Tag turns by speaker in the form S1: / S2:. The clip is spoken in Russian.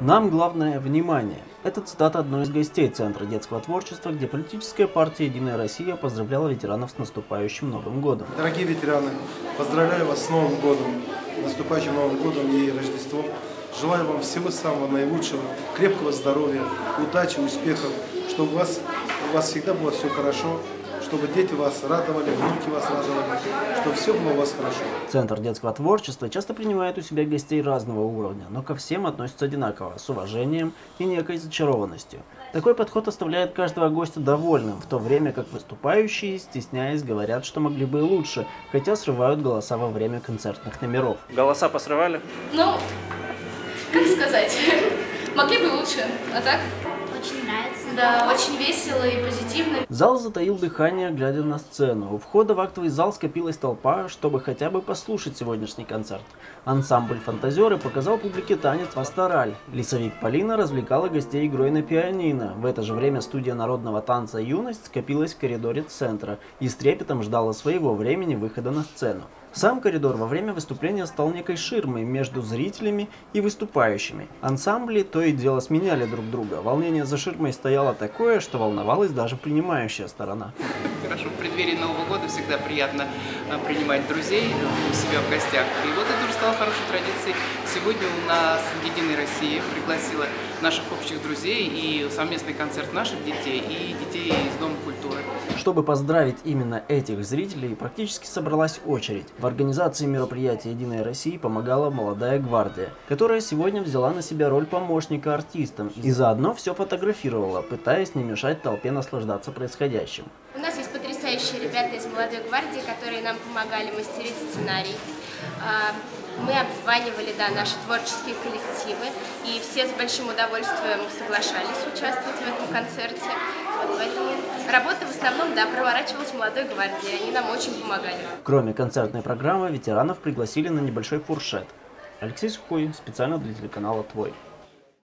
S1: Нам главное – внимание. Это цитата одной из гостей Центра детского творчества, где политическая партия «Единая Россия» поздравляла ветеранов с наступающим Новым годом.
S2: Дорогие ветераны, поздравляю вас с Новым годом, наступающим Новым годом и Рождеством. Желаю вам всего самого наилучшего, крепкого здоровья, удачи, успехов, чтобы у вас, у вас всегда было все хорошо, чтобы дети вас радовали, внуки вас радовали, чтобы все было у вас хорошо.
S1: Центр детского творчества часто принимает у себя гостей разного уровня, но ко всем относится одинаково, с уважением и некой зачарованностью. Такой подход оставляет каждого гостя довольным, в то время как выступающие, стесняясь, говорят, что могли бы и лучше, хотя срывают голоса во время концертных номеров. Голоса посрывали?
S3: Ну, как сказать, могли бы лучше, а так?
S4: Очень нравится.
S3: Да, очень весело и позитивно.
S1: Зал затаил дыхание, глядя на сцену. У входа в актовый зал скопилась толпа, чтобы хотя бы послушать сегодняшний концерт. Ансамбль «Фантазеры» показал публике танец «Пастораль». Лесовик Полина развлекала гостей игрой на пианино. В это же время студия народного танца «Юность» скопилась в коридоре центра и с трепетом ждала своего времени выхода на сцену. Сам коридор во время выступления стал некой ширмой между зрителями и выступающими. Ансамбли то и дело сменяли друг друга. Волнение за ширмой стояло такое, что волновалась даже принимающая сторона.
S5: Хорошо, в преддверии Нового года всегда приятно а, принимать друзей у себя в гостях. И вот это уже стало хорошей традицией. Сегодня у нас Единая Россия пригласила наших общих друзей и совместный концерт наших детей и детей из Дома культуры.
S1: Чтобы поздравить именно этих зрителей, практически собралась очередь. В организации мероприятия «Единая Россия» помогала молодая гвардия, которая сегодня взяла на себя роль помощника артистам и заодно все фотографировала, пытаясь не мешать толпе наслаждаться происходящим.
S4: У нас есть потрясающие ребята из молодой гвардии, которые нам помогали мастерить сценарий. А, мы обзванивали да, наши творческие коллективы, и все с большим удовольствием соглашались участвовать в этом концерте. Работа в основном да, проворачивалась молодой гвардии, они нам очень помогали.
S1: Кроме концертной программы, ветеранов пригласили на небольшой фуршет. Алексей Сухой, специально для телеканала «Твой».